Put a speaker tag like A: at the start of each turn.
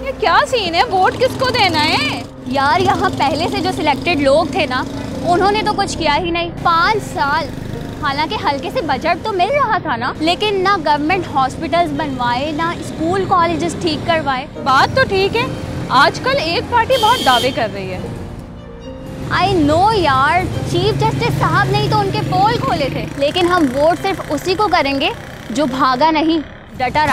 A: ये क्या सीन है? वोट किसको देना है?
B: यार, यहाँ पहले से जो सिलेक्टेड लोग थे ना, उन्होंने तो कुछ किया ही नहीं। पाँच साल। हालाँकि हल्के से बजट तो मिल रहा था ना, लेकिन ना गवर्नमेंट हॉस्पिटल्स बनवाए, ना स्कूल कॉलेजेस ठीक करवाए।
A: बात तो ठीक है। आजकल एक पार्टी बहुत दावे कर रही है।
B: आई नो यार चीफ जस्टिस साहब ने ही तो उनके पोल खोले थे। लेकिन हम वोट सिर्फ़ उसी को करेंगे, जो भागा नहीं, डटा